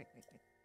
Ha ha ha.